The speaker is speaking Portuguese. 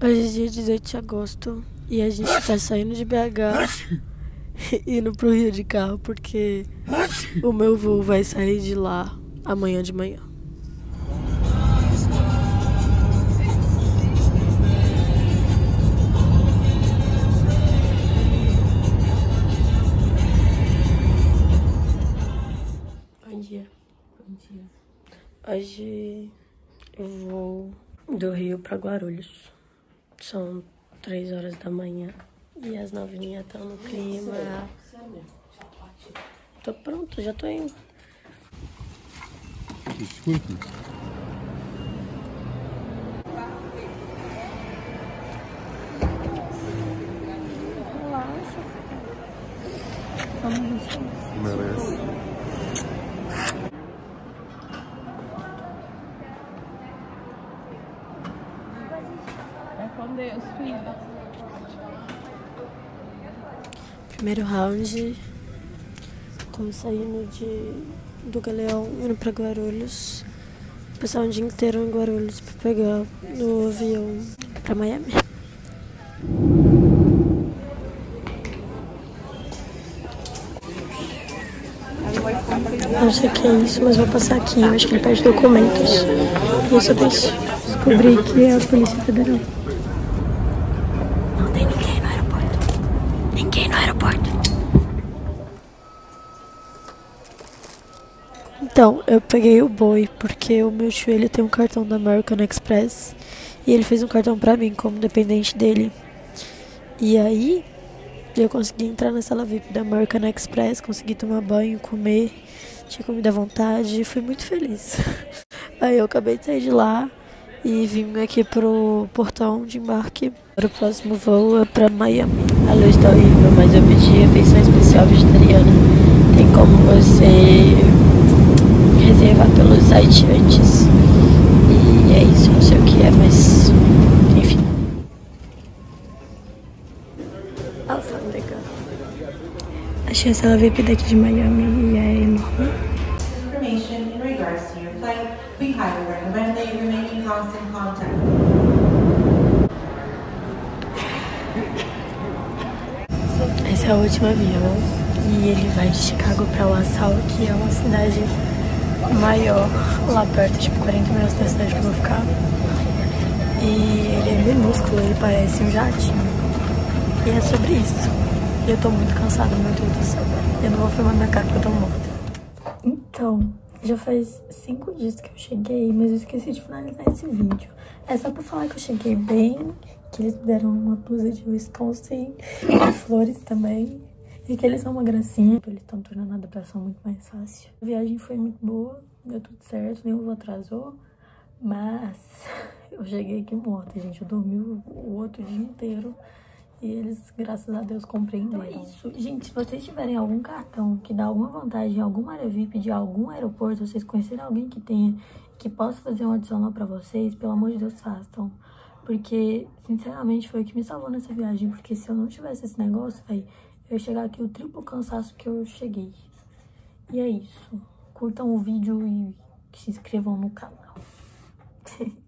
Hoje é dia 18 de agosto e a gente tá saindo de BH indo pro Rio de carro porque o meu voo vai sair de lá amanhã de manhã. Bom dia. Bom dia. Hoje eu vou do Rio pra Guarulhos. São três horas da manhã e as novinhas estão no clima. Tô pronto, já tô indo. Escuta. Merece. É com Deus, filha. Primeiro round. Tô saindo de, do Galeão, indo pra Guarulhos. Passar um dia inteiro em Guarulhos pra pegar o avião pra Miami. Não sei o que é isso, mas vou passar aqui. Eu acho que ele pede documentos. E eu isso. Descobri que é a Polícia Federal. Não tem ninguém no aeroporto. Ninguém no aeroporto. Então, eu peguei o boi porque o meu tio ele tem um cartão da American Express e ele fez um cartão pra mim como dependente dele. E aí, eu consegui entrar na sala VIP da American Express, consegui tomar banho, comer, tinha comida à vontade e fui muito feliz. Aí eu acabei de sair de lá e vim aqui pro portão de embarque. Para o próximo voo é pra Miami. A luz tá horrível, mas eu pedi refeição especial vegetariana. Tem como você reservar pelo site antes. E é isso, não sei o que é, mas enfim. Alfândega. Achei a sala VIP daqui de Miami e é enorme. É o último avião e ele vai de Chicago pra Wausau, que é uma cidade maior lá perto, tipo 40 minutos da cidade que eu vou ficar. E ele é minúsculo, ele parece um jatinho. E é sobre isso. E eu tô muito cansada, meu Deus do céu. Eu não vou filmar minha cara porque eu tô morta. Então, já faz cinco dias que eu cheguei, mas eu esqueci de finalizar esse vídeo. É só pra falar que eu cheguei bem, que eles me deram uma blusa de Wisconsin e flores também. E que eles são uma gracinha, eles estão tornando a adaptação muito mais fácil. A viagem foi muito boa, deu tudo certo, nenhum voo atrasou. Mas eu cheguei aqui morta, gente. Eu dormi o outro dia inteiro. E eles, graças a Deus, compreenderam. Então é isso. Gente, se vocês tiverem algum cartão que dá alguma vantagem em alguma área VIP de algum aeroporto, vocês conhecerem alguém que tenha, que possa fazer um adicional pra vocês, pelo amor de Deus, façam. Porque, sinceramente, foi o que me salvou nessa viagem. Porque se eu não tivesse esse negócio, véi, eu ia chegar aqui o triplo cansaço que eu cheguei. E é isso. Curtam o vídeo e se inscrevam no canal.